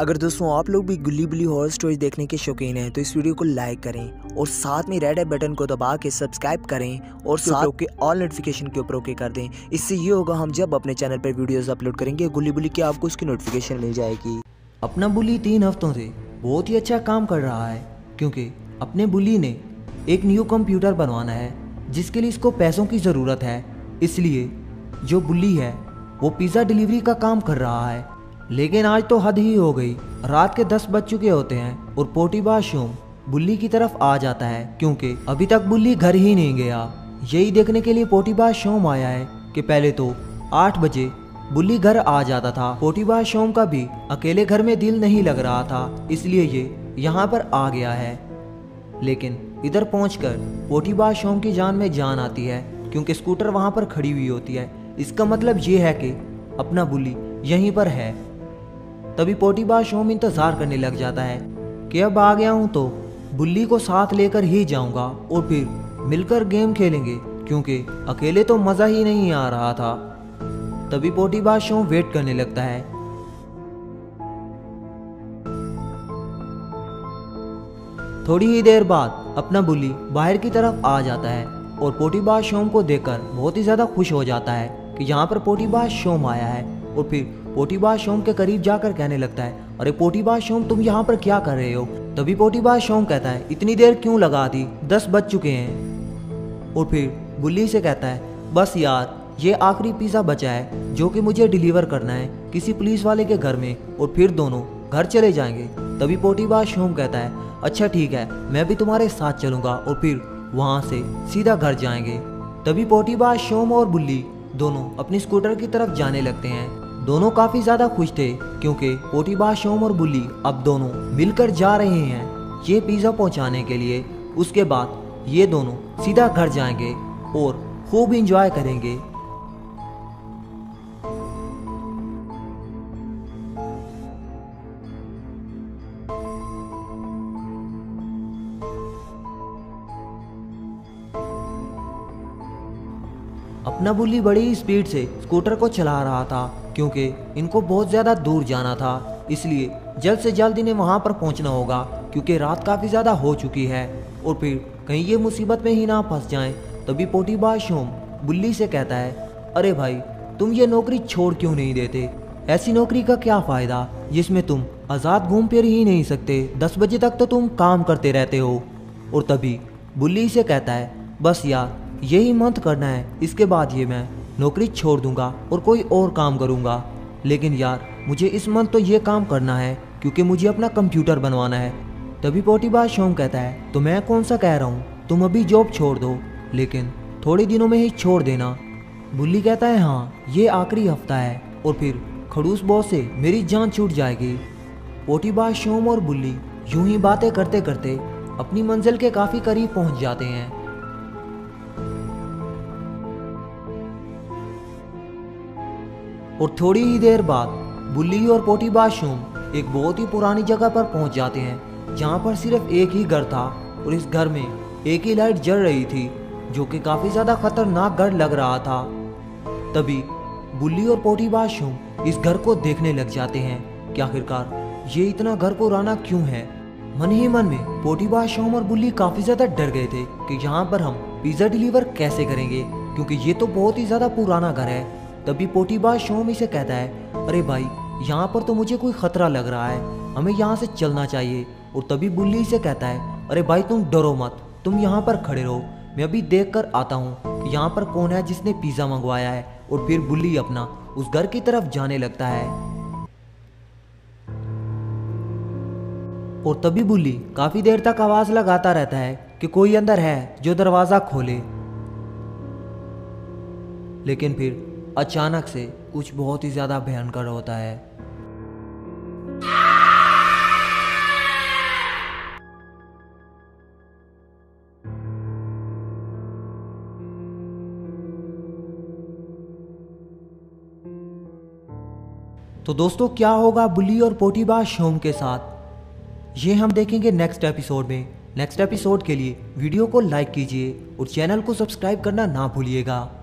अगर दोस्तों आप लोग भी गुल्ली बुली हॉरर स्टोरी देखने के शौकीन हैं तो इस वीडियो को लाइक करें और साथ में रेड बटन को दबा के सब्सक्राइब करें और साथ के ऑल नोटिफिकेशन के ऊपर ओके कर दें। इससे ये होगा हम जब अपने चैनल पर वीडियोस अपलोड करेंगे गुल्ली बुली की आपको उसकी नोटिफिकेशन मिल जाएगी। अपना बुली तीन हफ्तों से बहुत ही अच्छा काम कर रहा है क्योंकि अपने बुली ने एक न्यू कंप्यूटर बनवाना है जिसके लिए इसको पैसों की ज़रूरत है। इसलिए जो बुली है वो पिज़्ज़ा डिलीवरी का काम कर रहा है। लेकिन आज तो हद ही हो गई। रात के दस बज चुके होते हैं और पोटीबा शोम बुल्ली की तरफ़ आ जाता है, क्योंकि अभी तक बुल्ली घर ही नहीं गया। यही देखने के लिए पोटीबा शोम आया है कि पहले तो आठ बजे बुल्ली घर आ जाता था। पोटीबा शोम का भी अकेले घर में दिल नहीं लग रहा था, इसलिए ये यहाँ पर आ गया है। लेकिन इधर पहुंचकर पोटीबा शोम की जान में जान आती है, क्योंकि स्कूटर वहाँ पर खड़ी हुई होती है। इसका मतलब ये है कि अपना बुल्ली यहीं पर है। तभी पोटीबा शोम इंतज़ार करने लग जाता है कि अब आ गया हूँ तो बुल्ली को साथ लेकर ही जाऊँगा और फिर मिलकर गेम खेलेंगे, क्योंकि अकेले तो मज़ा ही नहीं आ रहा था। तभी पोटीबा शोम वेट करने लगता है। थोड़ी ही देर बाद अपना बुल्ली बाहर की तरफ़ आ जाता है और पोटी पोटीबा शोम को देखकर बहुत ही ज़्यादा खुश हो जाता है। कि यहाँ पर पोटीबा शोम आया है और फिर पोटीबा शोम के करीब जाकर कहने लगता है, अरे पोटीबा शोम, तुम यहाँ पर क्या कर रहे हो? तभी पोटीबा शोम कहता है, इतनी देर क्यों लगा दी? दस बज चुके हैं। और फिर बुल्ली से कहता है, बस यार, ये आखिरी पिज़्ज़ा बचा है, जो कि मुझे डिलीवर करना है किसी पुलिस वाले के घर में और फिर दोनों घर चले जाएँगे। तभी पोटीबा शोम कहता है अच्छा ठीक है, मैं भी तुम्हारे साथ चलूँगा और फिर वहाँ से सीधा घर जाएँगे। तभी पोटीबा शोम और बुल्ली दोनों अपनी स्कूटर की तरफ़ जाने लगते हैं। दोनों काफ़ी ज़्यादा खुश थे, क्योंकि पोटीबा, शोम और बुल्ली अब दोनों मिलकर जा रहे हैं ये पिज्जा पहुँचाने के लिए। उसके बाद ये दोनों सीधा घर जाएँगे और खूब इंजॉय करेंगे। अपना बुल्ली बड़ी स्पीड से स्कूटर को चला रहा था, क्योंकि इनको बहुत ज़्यादा दूर जाना था। इसलिए जल्द से जल्द इन्हें वहाँ पर पहुँचना होगा, क्योंकि रात काफ़ी ज़्यादा हो चुकी है। और फिर कहीं ये मुसीबत में ही ना फंस जाएँ, तभी पोटीबा शोम बुल्ली से कहता है, अरे भाई, तुम ये नौकरी छोड़ क्यों नहीं देते? ऐसी नौकरी का क्या फ़ायदा, जिसमें तुम आज़ाद घूम फिर ही नहीं सकते? दस बजे तक तो तुम काम करते रहते हो। और तभी बुल्ली से कहता है, बस यार यही मंथ करना है। इसके बाद ये मैं नौकरी छोड़ दूँगा और कोई और काम करूँगा। लेकिन यार, मुझे इस मंथ तो ये काम करना है, क्योंकि मुझे अपना कंप्यूटर बनवाना है। तभी पोटीबा शोम कहता है तो मैं कौन सा कह रहा हूँ? तुम अभी जॉब छोड़ दो, लेकिन थोड़े दिनों में ही छोड़ देना। बुल्ली कहता है हाँ ये आखिरी हफ़्ता है, और फिर खड़ूस बॉस से मेरी जान छूट जाएगी। पोटीबा शोम और बुल्ली यूँ ही बातें करते करते अपनी मंजिल के काफ़ी करीब पहुँच जाते हैं। और थोड़ी ही देर बाद बुल्ली और पोटी बाशूम एक बहुत ही पुरानी जगह पर पहुँच जाते हैं, जहाँ पर सिर्फ़ एक ही घर था और इस घर में एक ही लाइट जल रही थी, जो कि काफ़ी ज़्यादा खतरनाक घर लग रहा था। तभी बुल्ली और पोटी बाशूम इस घर को देखने लग जाते हैं कि आखिरकार ये इतना घर पुराना क्यों है। मन ही मन में पोटी बाशूम और बुल्ली काफ़ी ज़्यादा डर गए थे कि यहाँ पर हम पिज्जा डिलीवर कैसे करेंगे, क्योंकि ये तो बहुत ही ज़्यादा पुराना घर है। तभी पोटीबा शोमी से कहता है, अरे भाई, यहाँ पर तो मुझे कोई खतरा लग रहा है। हमें यहाँ से चलना चाहिए। और तभी बुल्ली से कहता है, अरे भाई, तुम डरो मत। तुम यहाँ पर खड़े रहो। मैं अभी देख कर आता हूँ, यहाँ पर कौन है जिसने पिज़्ज़ा मंगवाया है? और फिर बुल्ली अपना उस घर की तरफ़ जाने लगता है। और तभी बुल्ली काफ़ी देर तक आवाज़ लगाता रहता है कि कोई अंदर है जो दरवाज़ा खोले। लेकिन फिर अचानक से कुछ बहुत ही ज़्यादा भयंकर होता है। तो दोस्तों, क्या होगा बुली और पोटीबा शोम के साथ? ये हम देखेंगे नेक्स्ट एपिसोड में। नेक्स्ट एपिसोड के लिए वीडियो को लाइक कीजिए और चैनल को सब्सक्राइब करना ना भूलिएगा।